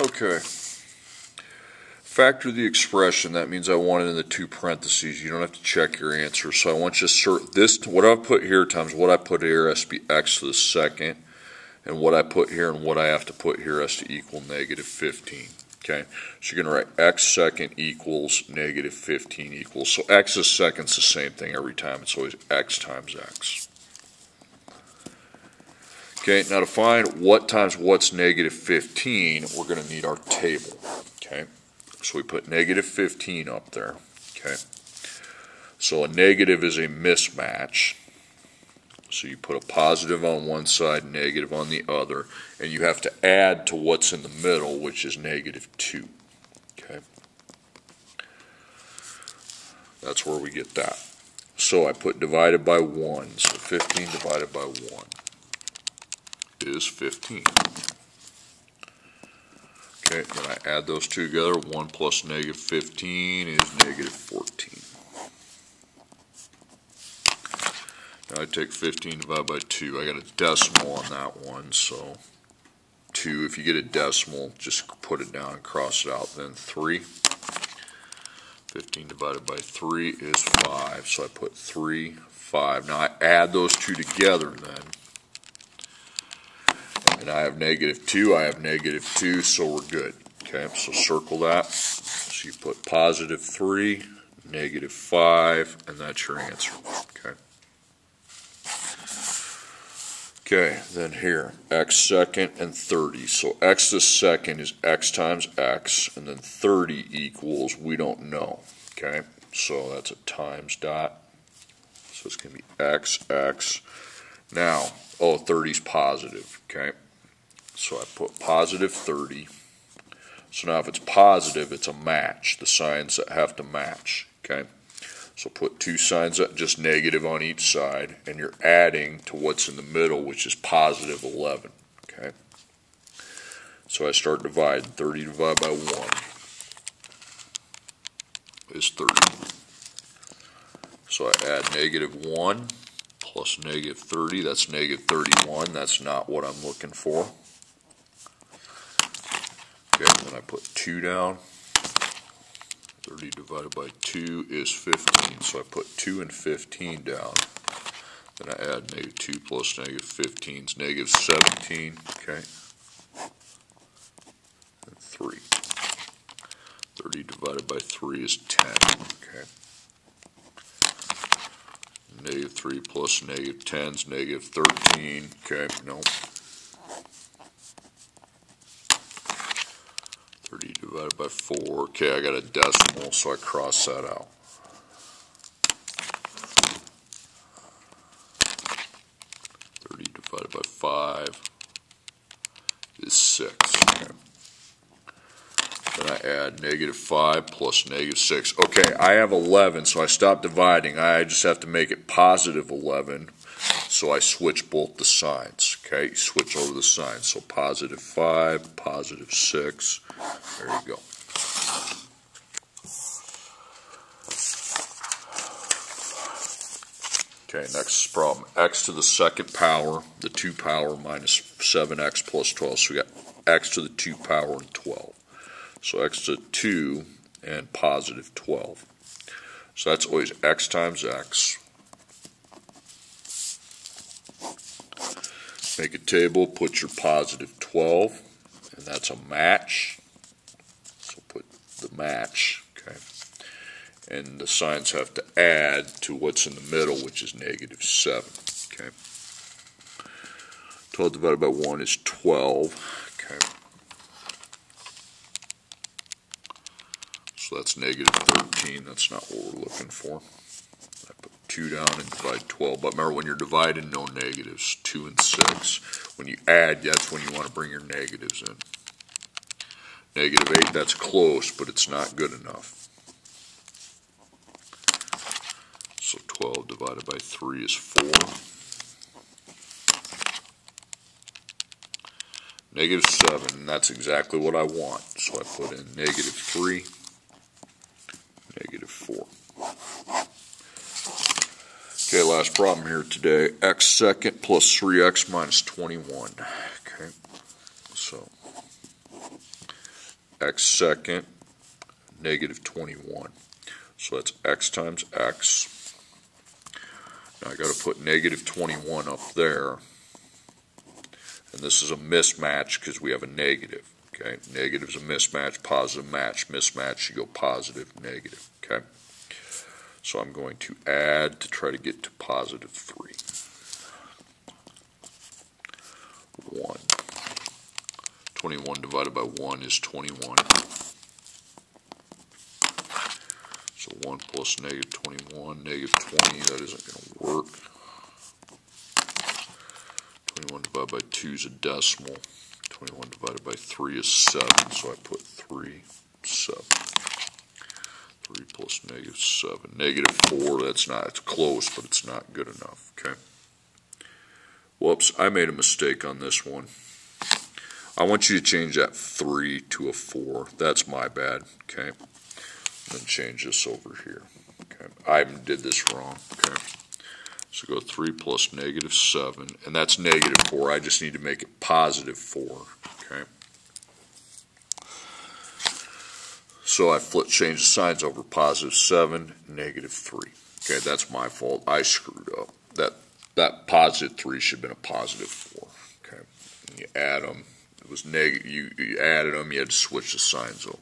Okay. Factor the expression, that means I want it in the two parentheses. You don't have to check your answer. So I want you to sort this, what I put here times what I put here has to be x to the second. And what I put here and what I have to put here has to equal negative 15. Okay, so you're going to write x second equals negative 15 equals. So x is second's the same thing every time. It's always x times x. Okay, now to find what times what's negative 15, we're going to need our table. Okay, so we put negative 15 up there. Okay, so a negative is a mismatch. So you put a positive on one side, negative on the other, and you have to add to what's in the middle, which is negative 2. Okay? That's where we get that. So I put divided by 1. So 15 divided by 1 is 15. Okay, then I add those two together. 1 plus negative 15 is negative 14. Now I take 15 divided by 2. I got a decimal on that one, so 2. If you get a decimal, just put it down and cross it out. Then 3. 15 divided by 3 is 5, so I put 3, 5. Now I add those two together then. And I have negative 2, I have negative 2, so we're good. Okay, so circle that. So you put positive 3, negative 5, and that's your answer. Okay. Okay, then here, x second and 30. So x the second is x times x, and then 30 equals, we don't know. Okay, so that's a times dot. So it's going to be x, x. Now, oh, 30 is positive. Okay, so I put positive 30. So now if it's positive, it's a match, the signs that have to match. Okay. So put two signs that just negative on each side, and you're adding to what's in the middle, which is positive 11. Okay. So I start dividing. 30 divided by 1 is 30. So I add negative 1 plus negative 30. That's negative 31. That's not what I'm looking for. Okay, then I put 2 down. 30 divided by 2 is 15, so I put 2 and 15 down. Then I add negative 2 plus negative 15 is negative 17, okay? And 3. 30 divided by 3 is 10, okay? Negative 3 plus negative 10 is negative 13, okay, no. 30 divided by 4. Okay, I got a decimal, so I cross that out. Thirty divided by five is six. Okay. Then I add negative five plus negative six. Okay, I have eleven, so I stop dividing. I just have to make it positive eleven. So I switch both the signs. Okay, switch over the signs. So positive five, positive six. There you go. Okay, next problem. x to the second power, the 2 power minus 7x plus 12. So we got x to the 2 power and 12. So x to 2 and positive 12. So that's always x times x. Make a table, put your positive 12, and that's a match. Match, okay? And the signs have to add to what's in the middle, which is negative 7, okay? 12 divided by 1 is 12, okay? So that's negative 13, that's not what we're looking for. I put 2 down and divide 12. But remember, when you're dividing, no negatives, 2 and 6. When you add, that's when you want to bring your negatives in. Negative 8, that's close, but it's not good enough. So 12 divided by 3 is 4. Negative 7, and that's exactly what I want. So I put in negative 3, negative 4. Okay, last problem here today. x second plus 3x minus 21. Okay, so x second, negative 21. So that's x times x. Now I got to put negative 21 up there. And this is a mismatch because we have a negative. Okay, negative is a mismatch, positive match. Mismatch, you go positive, negative. Okay, so I'm going to add to try to get to positive 3. 1. 21 divided by 1 is 21. So 1 plus negative 21, negative 20, that isn't going to work. 21 divided by 2 is a decimal. 21 divided by 3 is 7, so I put 3, 7. 3 plus negative 7. Negative 4, that's not, it's close, but it's not good enough, okay? Whoops, I made a mistake on this one. I want you to change that 3 to a 4. That's my bad, okay? Then change this over here, okay? I did this wrong, okay? So go 3 plus negative 7, and that's negative 4. I just need to make it positive 4, okay? So I flip, change the signs over positive 7, negative 3. Okay, that's my fault. I screwed up. That that positive 3 should have been a positive 4. Okay, and you add them. It was negative. You, you added them. You had to switch the signs over.